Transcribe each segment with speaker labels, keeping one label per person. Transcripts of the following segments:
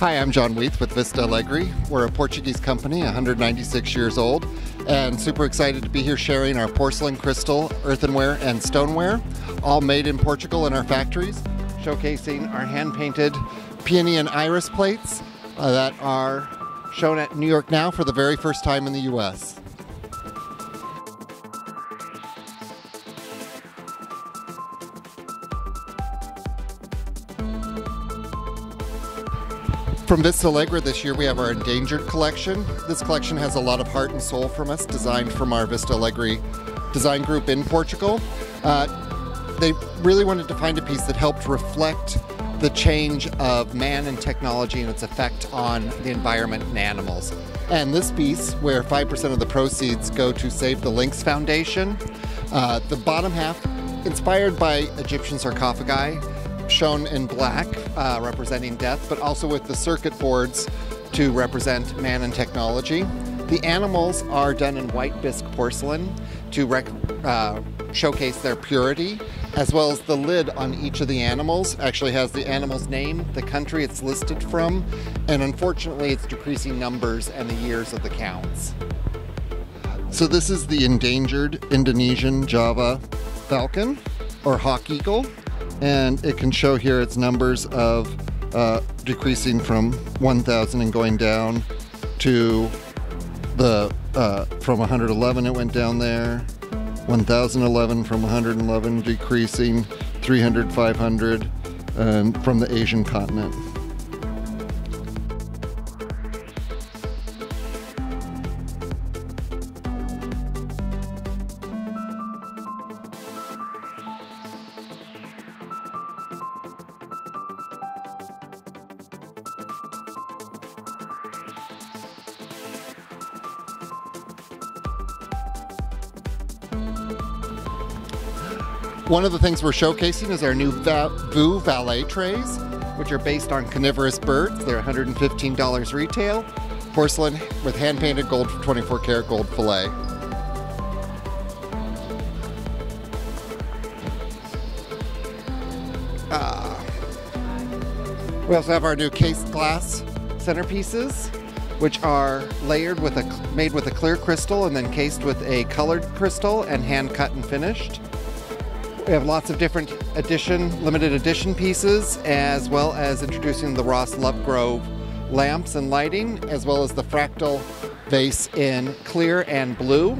Speaker 1: Hi, I'm John Weeth with Vista Alegre. We're a Portuguese company, 196 years old, and super excited to be here sharing our porcelain, crystal, earthenware, and stoneware, all made in Portugal in our factories, showcasing our hand-painted peony and iris plates uh, that are shown at New York Now for the very first time in the U.S. From Vista Alegre this year, we have our Endangered collection. This collection has a lot of heart and soul from us, designed from our Vista Alegre design group in Portugal. Uh, they really wanted to find a piece that helped reflect the change of man and technology and its effect on the environment and animals. And this piece, where 5% of the proceeds go to Save the Lynx Foundation, uh, the bottom half, inspired by Egyptian sarcophagi, shown in black, uh, representing death, but also with the circuit boards to represent man and technology. The animals are done in white bisque porcelain to uh, showcase their purity, as well as the lid on each of the animals actually has the animal's name, the country it's listed from, and unfortunately it's decreasing numbers and the years of the counts. So this is the endangered Indonesian Java falcon or hawk eagle and it can show here its numbers of uh, decreasing from 1,000 and going down to the uh, from 111 it went down there 1011 from 111 decreasing 300 500 and from the Asian continent One of the things we're showcasing is our new Va Vu Valet trays, which are based on carnivorous birds. They're $115 retail. Porcelain with hand-painted gold 24 karat gold fillet. Uh, we also have our new case glass centerpieces, which are layered with a made with a clear crystal and then cased with a colored crystal and hand cut and finished. We have lots of different edition, limited edition pieces, as well as introducing the Ross Lovegrove lamps and lighting, as well as the fractal vase in clear and blue.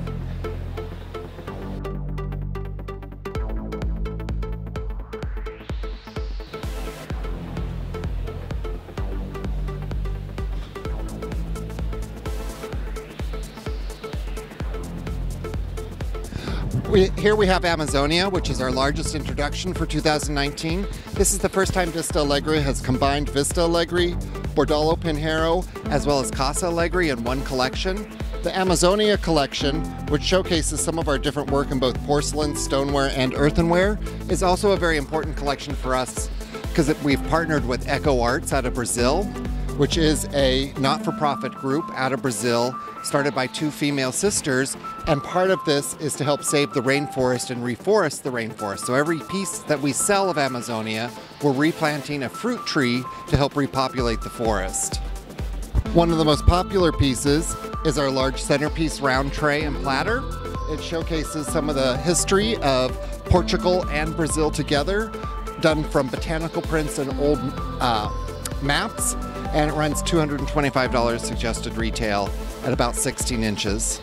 Speaker 1: We, here we have Amazonia, which is our largest introduction for 2019. This is the first time Vista Alegre has combined Vista Alegre, Bordalo Pinheiro, as well as Casa Alegre in one collection. The Amazonia collection, which showcases some of our different work in both porcelain, stoneware, and earthenware, is also a very important collection for us because we've partnered with Eco Arts out of Brazil, which is a not-for-profit group out of Brazil started by two female sisters. And part of this is to help save the rainforest and reforest the rainforest. So every piece that we sell of Amazonia, we're replanting a fruit tree to help repopulate the forest. One of the most popular pieces is our large centerpiece round tray and platter. It showcases some of the history of Portugal and Brazil together, done from botanical prints and old uh, maps, and it runs $225 suggested retail at about 16 inches.